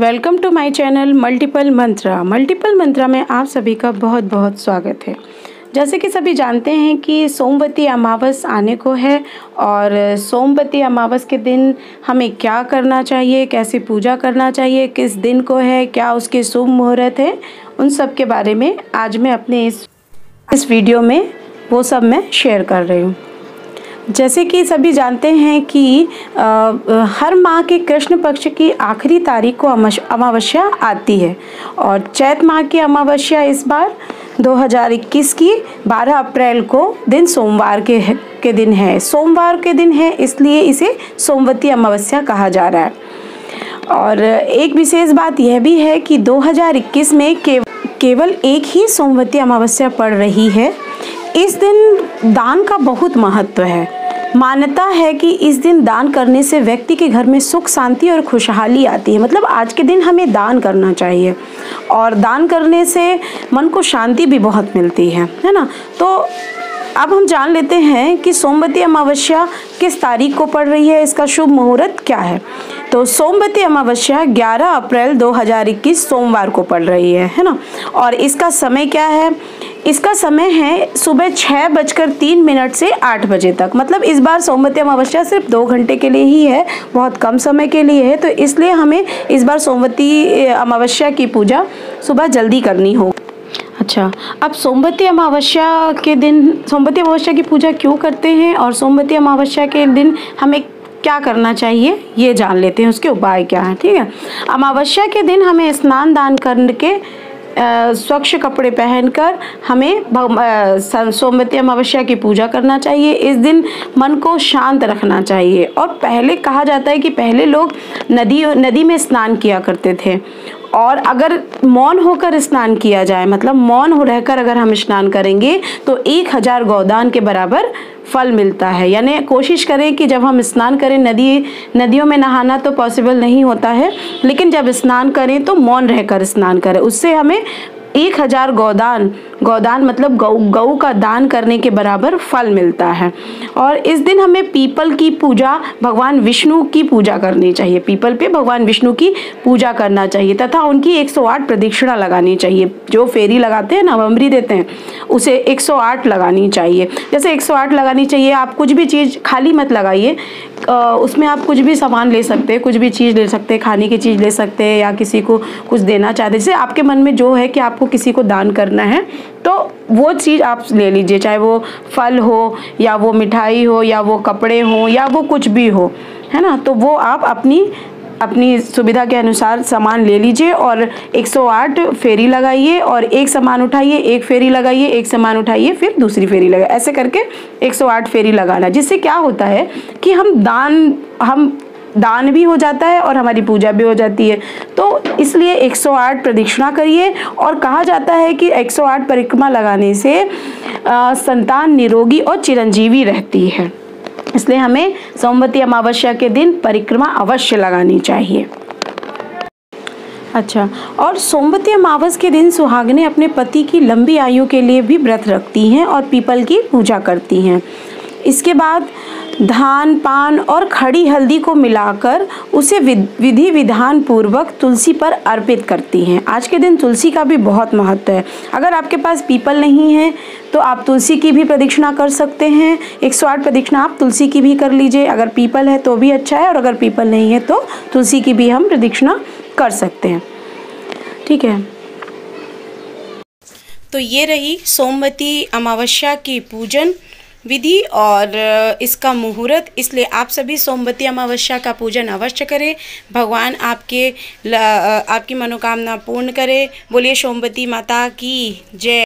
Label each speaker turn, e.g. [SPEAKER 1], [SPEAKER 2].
[SPEAKER 1] Welcome to my channel multiple Mantra. Multiple Mantra में आप सभी का बहुत बहुत स्वागत है। जैसे कि सभी जानते हैं कि सोमवती अमावस आने को है और सोमवती अमावस के दिन हमें क्या करना चाहिए, कैसे पूजा करना चाहिए, किस दिन को है, क्या उसके शुभ मुहूर्त है, उन सब के बारे में आज मैं अपने इस इस वीडियो में वो सब मैं शेयर कर रही हूँ। जैसे कि सभी जानते हैं कि आ, हर माह के कृष्ण पक्ष की आखिरी तारीख को अमावस्या आती है। और चैत माह की अमावस्या इस बार 2021 की 12 अप्रैल को दिन सोमवार के के दिन है। सोमवार के दिन है इसलिए इसे सोमवती अमावस्या कहा जा रहा है। और एक विशेष बात यह भी है कि 2021 में केव, केवल एक ही सोमवती अमावस्या पड़ रही है। इस दिन दान का बहुत महत्व है। मान्यता है कि इस दिन दान करने से व्यक्ति के घर में सुख, शांति और खुशहाली आती है। मतलब आज के दिन हमें दान करना चाहिए। और दान करने से मन को शांति भी बहुत मिलती है है ना? तो अब हम जान लेते हैं कि सोमवती अमावस्या किस तारीख को पड़ रही है, इसका शुभ मुहूर्त क्या है। तो सोमवती अमावस्या 11 अप्रैल 2021 सोमवार को पड़ रही है है ना? और इसका समय क्या है? इसका समय है सुबह छः बजकर तीन मिनट से आठ बजे तक। मतलब इस बार सोमवती अमावस्या सिर्फ़ दो घंटे के लिए ही है, बहुत कम समय के लिए है। तो इसलिए हमें इस बार सोमवती अमावस्या की पूजा सुबह जल्दी करनी हो अच्छा अब सोमवती अमावस्या के दिन, सोमवती अमावस्या की पूजा क्यों करते हैं और सोमवती अमावस्या के दिन हमें क्या करना चाहिए, ये जान लेते हैं, उसके उपाय क्या हैं, ठीक है? अमावस्या के दिन हमें स्नान दान करके स्वच्छ कपड़े पहनकर हमें सोमवती अमावस्या की पूजा करना चाहिए। इस दिन मन को शांत रखना चाहिए। और पहले कहा जाता है कि पहले लोग नदी नदी में स्नान किया करते थे। और अगर मौन होकर स्नान किया जाए मतलब मौन हो रहकर अगर हम स्नान करेंगे तो एक हज़ार गोदान के बराबर फल मिलता है। यानी कोशिश करें कि जब हम स्नान करें, नदी, नदियों में नहाना तो पॉसिबल नहीं होता है, लेकिन जब स्नान करें तो मौन रहकर स्नान करें। उससे हमें एक हज़ार गौदान गौदान मतलब गौ गऊ का दान करने के बराबर फल मिलता है। और इस दिन हमें पीपल की पूजा, भगवान विष्णु की पूजा करनी चाहिए। पीपल पे भगवान विष्णु की पूजा करना चाहिए तथा उनकी 108 प्रदक्षिणा लगानी चाहिए। जो फेरी लगाते हैं नवम्बरी देते हैं, उसे 108 लगानी चाहिए। जैसे 108 लगानी चाहिए, आप कुछ भी चीज़ खाली मत लगाइए। उसमें आप कुछ भी सामान ले सकते हैं, कुछ भी चीज़ ले सकते हैं, खाने की चीज़ ले सकते हैं या किसी को कुछ देना चाहते जैसे आपके मन में जो है कि आपको किसी को दान करना है तो वो चीज़ आप ले लीजिए, चाहे वो फल हो, या वो मिठाई हो, या वो कपड़े हो, या वो कुछ भी हो, है ना? तो वो आप अपनी अपनी सुविधा के अनुसार सामान ले लीजिए और 108 फेरी लगाइए और एक सामान उठाइए, एक फेरी लगाइए, एक सामान उठाइए, फिर दूसरी फेरी लगाइए। ऐसे करके 108 फेरी लगाना। जिससे क्या होता है कि हम दान, हम दान भी हो जाता है और हमारी पूजा भी हो जाती है। तो इसलिए 108 प्रदक्षिणा करिए और कहा जाता है कि 108 परिक्रमा लगाने से आ, संतान निरोगी और चिरंजीवी रहती है। इसलिए हमें सोमवती अमावस्या के दिन परिक्रमा अवश्य लगानी चाहिए। अच्छा और सोमवती अमावस के दिन सुहागने अपने पति की लंबी आयु के लिए भी व्रत रखती हैं और पीपल की पूजा करती हैं। इसके बाद धान पान और खड़ी हल्दी को मिलाकर उसे विधि विधान पूर्वक तुलसी पर अर्पित करती हैं। आज के दिन तुलसी का भी बहुत महत्व है। अगर आपके पास पीपल नहीं है तो आप तुलसी की भी प्रदक्षिणा कर सकते हैं। एक सौ आठ प्रदक्षिणा आप तुलसी की भी कर लीजिए। अगर पीपल है तो भी अच्छा है और अगर पीपल नहीं है तो तुलसी की भी हम प्रदक्षिणा कर सकते हैं। ठीक है। तो ये रही सोमवती अमावस्या की पूजन। विधि और इसका मुहूर्त, इसलिए आप सभी सोमवती अमावस्या का पूजन अवश्य करें। भगवान आपके आपकी मनोकामना पूर्ण करें। बोलिए, सोमवती माता की जय।